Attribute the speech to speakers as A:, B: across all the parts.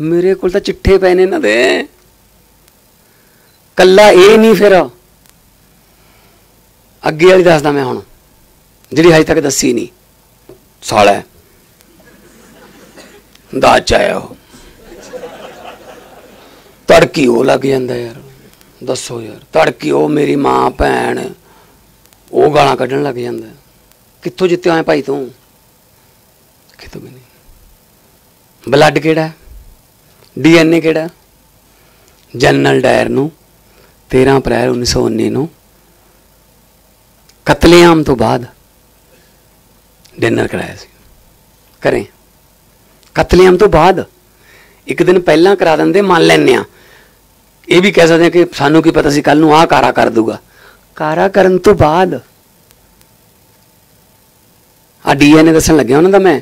A: ਮੇਰੇ ਕੋਲ ਤਾਂ ਚਿੱਠੇ ਪਏ ਨੇ ਨਾ ਦੇ। ਕੱਲਾ ਇਹ ਨਹੀਂ ਫਿਰ। ਅੱਗੇ ਵਾਲੀ ਦੱਸਦਾ ਮੈਂ ਹੁਣ, ਜਿਹੜੀ ਹਜੇ ਤੱਕ ਦੱਸੀ ਨਹੀਂ। ਸਾਲਾ ਦਾਚ ਆਇਆ ਉਹ। ਤੜਕੀ ਉਹ ਲੱਗ ਜਾਂਦਾ ਯਾਰ। ਦੱਸੋ ਯਾਰ, ਤੜਕੀ ਉਹ ਮੇਰੀ ਮਾਂ, ਭੈਣ, ਉਹ ਗਾਲਾਂ ਕੱਢਣ ਲੱਗ ਜਾਂਦਾ। ਕਿੱਥੋਂ ਜਿੱਤਿਆ ਆਏ ਭਾਈ ਤੂੰ? ਕਿਤੋਂ ਵੀ ਨਹੀਂ। ਬਲੱਡ ਕਿਹੜਾ ਡੀਐਨਏ ਕਿਹੜਾ? ਜਨਰਲ ਡਾਇਰ ਨੂੰ 13 ਅਪ੍ਰੈਲ 1919 ਨੂੰ, ਕਤਲੇਆਮ ਤੋਂ ਬਾਅਦ ਡਿਨਰ ਕਰਾਇਆ ਸੀ। ਕਰੇ। ਕਤਲੇਆਮ ਤੋਂ ਬਾਅਦ ਇੱਕ ਦਿਨ ਪਹਿਲਾਂ ਕਰਾ ਦਿੰਦੇ, ਮੰਨ ਲੈਨੇ ਆ ਇਹ ਵੀ ਕਹਿ ਸਕਦੇ ਆ ਕਿ ਸਾਨੂੰ ਕੀ ਪਤਾ ਸੀ ਕੱਲ ਨੂੰ ਆਹ ਕਾਰਾ ਕਰ ਦੂਗਾ। ਕਾਰਾ ਕਰਨ ਤੋਂ ਬਾਅਦ ਆ ਡੀਐਨਏ ਦੱਸਣ ਲੱਗਿਆ ਉਹਨਾਂ ਦਾ ਮੈਂ,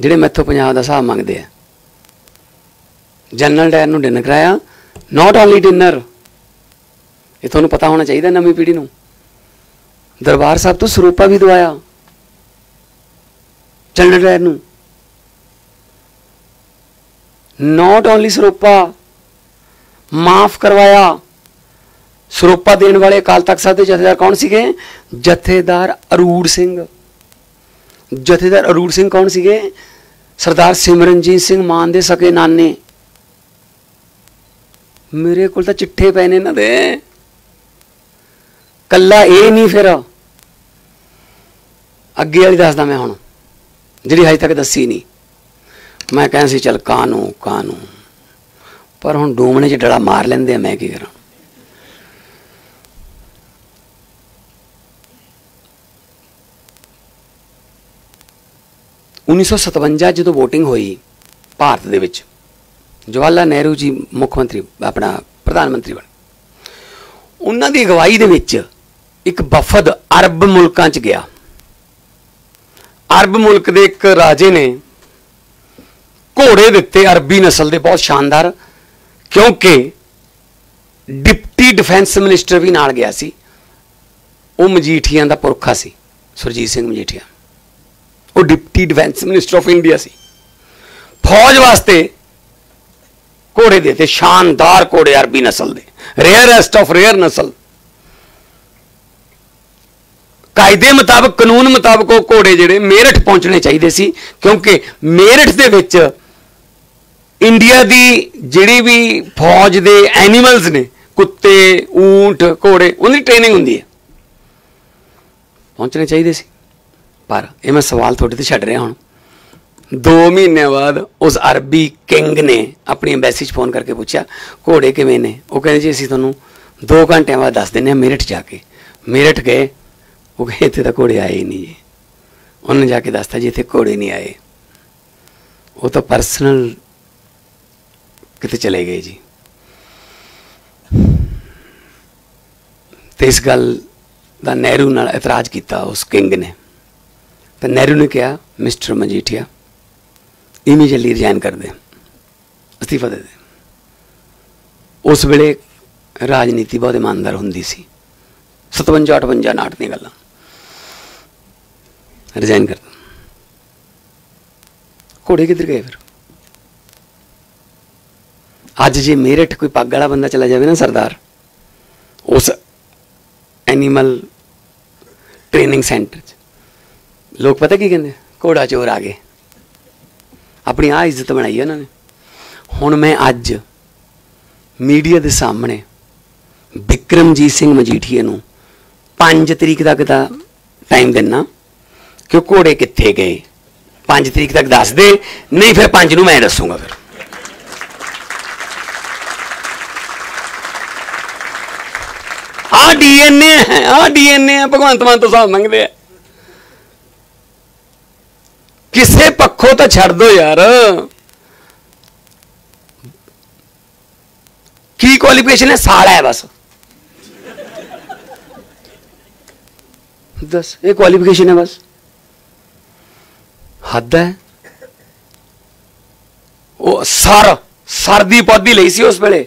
A: ਜਿਹੜੇ ਮੈਥੋਂ ਪੰਜਾਬ ਦਾ ਹਿਸਾਬ ਮੰਗਦੇ ਆ। ਜਨਰਲ ਡਾਇਰ ਨੂੰ ਡਿਨਰ ਕਰਾਇਆ। ਨਾਟ ਓਨਲੀ ਡਿਨਰ ਇਹ ਤੁਹਾਨੂੰ ਪਤਾ ਹੋਣਾ ਚਾਹੀਦਾ ਨਵੀਂ ਪੀੜ੍ਹੀ ਨੂੰ। ਦਰਬਾਰ ਸਾਹਿਬ ਤੋਂ ਸਰੂਪਾ ਵੀ ਦਵਾਇਆ ਜਨਰਲ ਡਾਇਰ ਨੂੰ। ਨਾਟ ਓਨਲੀ ਸਰੂਪਾ, ਮਾਫ ਕਰਵਾਇਆ। ਸਰੋਪਾ ਦੇਣ ਵਾਲੇ ਅਕਾਲ ਤਖਤ ਸਾਹਿਬ ਦੇ ਜਥੇਦਾਰ ਕੌਣ ਸੀਗੇ? ਜਥੇਦਾਰ ਅਰੂੜ ਸਿੰਘ। ਜਥੇਦਾਰ ਅਰੂੜ ਸਿੰਘ ਕੌਣ ਸੀਗੇ? ਸਰਦਾਰ ਸਿਮਰਨਜੀਤ ਸਿੰਘ ਮਾਨ ਦੇ ਸਕੇ ਨਾਨੇ। ਮੇਰੇ ਕੋਲ ਤਾਂ ਚਿੱਠੇ ਪਏ ਨੇ ਇਹਨਾਂ ਦੇ। ਕੱਲਾ ਇਹ ਨਹੀਂ ਫਿਰ। ਅੱਗੇ ਵਾਲੀ ਦੱਸਦਾ ਮੈਂ ਹੁਣ, ਜਿਹੜੀ ਹਜੇ ਤੱਕ ਦੱਸੀ ਨਹੀਂ। ਮੈਂ ਕਹਿੰਦਾ ਸੀ, ਚਲ ਕਾਨੂੰ ਕਾਨੂੰ। ਪਰ ਹੁਣ ਡੂਮਣੇ 'ਚ ਡੜਾ ਮਾਰ ਲੈਂਦੇ ਆ, ਮੈਂ ਕੀ ਕਰਾਂ। ਉੱਨੀ ਸੌ ਸਤਵੰਜਾ ਜਦੋਂ VOTING ਹੋਈ ਭਾਰਤ ਦੇ ਵਿੱਚ ਜਵਾਹਰ ਲਾਲ ਨਹਿਰੂ ਜੀ ਮੁੱਖ ਮੰਤਰੀ, ਆਪਣਾ ਪ੍ਰਧਾਨ ਮੰਤਰੀ ਬਣ। ਉਹਨਾਂ ਦੀ ਅਗਵਾਈ ਦੇ ਵਿੱਚ ਇੱਕ ਵਫਦ ਅਰਬ ਮੁਲਕਾਂ 'ਚ ਗਿਆ। ਅਰਬ ਮੁਲਕ ਦੇ ਇੱਕ ਰਾਜੇ ਨੇ ਘੋੜੇ ਦਿੱਤੇ ਅਰਬੀ ਨਸਲ ਦੇ, ਬਹੁਤ ਸ਼ਾਨਦਾਰ, ਕਿਉਂਕਿ ਡਿਪਟੀ ਡਿਫੈਂਸ ਮਿਨਿਸਟਰ ਵੀ ਨਾਲ ਗਿਆ ਸੀ। ਉਹ ਮਜੀਠੀਆਂ ਦਾ ਪੁਰਖਾ ਸੀ, ਸੁਰਜੀਤ ਸਿੰਘ ਮਜੀਠੀਆ। ਉਹ deputy defence minister of India ਸੀ। ਫੌਜ ਵਾਸਤੇ ਘੋੜੇ ਦੇ ਤੇ, ਸ਼ਾਨਦਾਰ ਘੋੜੇ ਅਰਬੀ ਨਸਲ ਦੇ ਰੇਅਰੈਸਟ ਆਫ ਰੇਅਰ ਨਸਲ। ਕਾਇਦੇ ਮੁਤਾਬਕ, ਕਾਨੂੰਨ ਮੁਤਾਬਕ ਉਹ ਘੋੜੇ ਜਿਹੜੇ ਮੇਰਠ ਪਹੁੰਚਣੇ ਚਾਹੀਦੇ ਸੀ, ਕਿਉਂਕਿ ਮੇਰਠ ਦੇ ਵਿੱਚ ਇੰਡੀਆ ਦੀ ਜਿਹੜੀ ਵੀ ਫੌਜ ਦੇ ਐਨੀਮਲਸ ਨੇ, ਕੁੱਤੇ ਊਂਠ ਘੋੜੇ ਉਹਦੀ ਟ੍ਰੇਨਿੰਗ ਹੁੰਦੀ ਹੈ। ਪਹੁੰਚਣੇ ਚਾਹੀਦੇ ਸੀ। ਪਰ ਇਹ ਮੈਂ ਸਵਾਲ ਤੁਹਾਡੇ ਤੇ ਛੱਡ ਰਿਹਾ ਹੁਣ। 2 ਮਹੀਨਿਆਂ ਬਾਅਦ ਉਸ ਅਰਬੀ ਕਿੰਗ ਨੇ ਆਪਣੀ ਐਮਬੈਸੀ 'ਚ ਫੋਨ ਕਰਕੇ ਪੁੱਛਿਆ, ਘੋੜੇ ਕਿਵੇਂ ਨੇ? ਉਹ ਕਹਿੰਦੇ ਜੀ, ਅਸੀਂ ਤੁਹਾਨੂੰ 2 ਘੰਟਿਆਂ ਬਾਅਦ ਦੱਸ ਦਿੰਨੇ ਆ ਮੇਰਠ ਜਾ ਕੇ। ਮੇਰਠ ਗਏ, ਉਹ ਕਹਿੰਦੇ, ਇੱਥੇ ਤਾਂ ਘੋੜੇ ਆਏ ਹੀ ਨਹੀਂ ਜੀ। ਉਹਨੇ ਜਾ ਕੇ ਦੱਸਤਾ ਜੀ, ਇੱਥੇ ਘੋੜੇ ਨਹੀਂ ਆਏ। ਉਹ ਤਾਂ ਪਰਸਨਲ ਕਿਤੇ ਚਲੇ ਗਏ ਜੀ। ਤੇ ਇਸ ਗੱਲ ਦਾ ਨਹਿਰੂ ਨਾਲ ਇਤਰਾਜ਼ ਕੀਤਾ ਉਸ ਕਿੰਗ ਨੇ। ਤਾਂ ਨਹਿਰੂ ਨੇ ਕਿਹਾ, ਮਿਸਟਰ ਮਜੀਠੀਆ ਇਮੀਡੀਏਟਲੀ ਰਿਜ਼ਾਈਨ ਕਰ ਦੇ ਅਸਤੀਫਾ ਦੇ ਦੇ ਉਸ ਵੇਲੇ ਰਾਜਨੀਤੀ ਬਹੁਤ ਇਮਾਨਦਾਰ ਹੁੰਦੀ ਸੀ 57 58 ਨਾਟ ਦੀਆਂ ਗੱਲਾਂ ਰਿਜ਼ਾਈਨ ਕਰ ਦਿੱਤਾ ਘੋੜੇ ਕਿੱਧਰ ਗਏ ਫਿਰ ਅੱਜ ਜੇ ਮੇਰਠ ਕੋਈ ਪੱਗ ਵਾਲਾ ਬੰਦਾ ਚਲਾ ਜਾਵੇ ਨਾ ਸਰਦਾਰ ਉਸ ਐਨੀਮਲ ਟ੍ਰੇਨਿੰਗ ਸੈਂਟਰ 'ਚ ਲੋਕ ਪਤਾ ਕੀ ਕਹਿੰਦੇ ਘੋੜਾ ਚੋਰ ਆ ਗਏ ਆਪਣੀ ਆ ਇੱਜ਼ਤ ਬਣਾਈ ਉਹਨਾਂ ਨੇ। ਹੁਣ ਮੈਂ ਅੱਜ ਮੀਡੀਆ ਦੇ ਸਾਹਮਣੇ ਵਿਕਰਮਜੀਤ ਸਿੰਘ ਮਜੀਠੀਏ ਨੂੰ 5 ਤਰੀਕ ਤੱਕ ਦਾ ਟਾਈਮ ਦੇਣਾ ਕਿ ਉਹ ਘੋੜੇ ਕਿੱਥੇ ਗਏ? 5 ਤਰੀਕ ਤੱਕ ਦੱਸ ਦੇ, ਨਹੀਂ ਫਿਰ 5 ਨੂੰ ਮੈਂ ਦੱਸੂਗਾ ਫਿਰ। ਆ ਡੀਐਨਏ ਹੈ ਆ ਡੀਐਨਏ ਹੈ ਭਗਵੰਤ ਮਾਨ ਤੋਂ ਸਾਹਿਬ ਮੰਗਦੇ ਆ। ਕਿਸੇ ਪੱਖੋਂ ਤਾਂ ਛੱਡ ਦੋ ਯਾਰ ਕੀ ਕੁਆਲੀਫਿਕੇਸ਼ਨ ਹੈ ਸਾਲਾ ਹੈ ਬਸ ਦਸ ਇਹ ਕੁਆਲੀਫਿਕੇਸ਼ਨ ਹੈ ਬਸ ਹੱਦ ਹੈ ਉਹ ਸਰ ਸਰ ਦੀ ਉਪਾਧੀ ਲਈ ਸੀ ਉਸ ਵੇਲੇ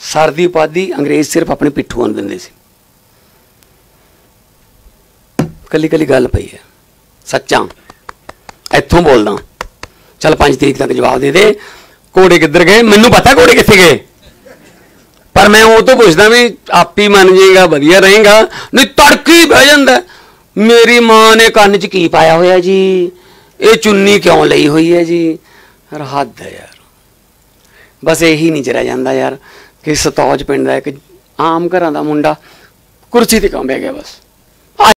A: ਸਰ ਦੀ ਉਪਾਧੀ ਅੰਗਰੇਜ਼ ਸਿਰਫ ਆਪਣੇ ਪਿੱਠੂ ਨੂੰ ਦਿੰਦੇ ਸੀ ਕੱਲੀ ਕੱਲੀ ਗੱਲ ਪਈ ਹੈ ਸੱਚਾ ਇੱਥੋਂ ਬੋਲਦਾ। ਚੱਲ 5 ਤਰੀਕ ਤੱਕ ਜਵਾਬ ਦੇ ਦੇ। ਘੋੜੇ ਕਿੱਧਰ ਗਏ? ਮੈਨੂੰ ਪਤਾ ਘੋੜੇ ਕਿੱਥੇ ਗਏ। ਪਰ ਮੈਂ ਉਹ ਤੋਂ ਪੁੱਛਦਾ ਵੀ ਆਪੀ ਮੰਨ ਜਾਏਗਾ, ਵਧੀਆ ਰਹੇਗਾ। ਨਹੀਂ, ਤੜਕੀ ਬਹਿ ਜਾਂਦਾ। ਮੇਰੀ ਮਾਂ ਨੇ ਕੰਨ 'ਚ ਕੀ ਪਾਇਆ ਹੋਇਆ ਜੀ? ਇਹ ਚੁੰਨੀ ਕਿਉਂ ਲਈ ਹੋਈ ਹੈ ਜੀ? ਹੱਦ ਹੈ ਯਾਰ। ਬਸ ਇਹੀ ਨਹੀਂ ਚਰਿਆ ਜਾਂਦਾ ਯਾਰ ਕਿ ਸਤੌਜ ਪਿੰਡ ਦਾ ਇੱਕ ਆਮ ਘਰਾਂ ਦਾ ਮੁੰਡਾ ਕੁਰਸੀ ਤੇ ਕਿਉਂ ਬਹਿ ਗਿਆ ਬਸ?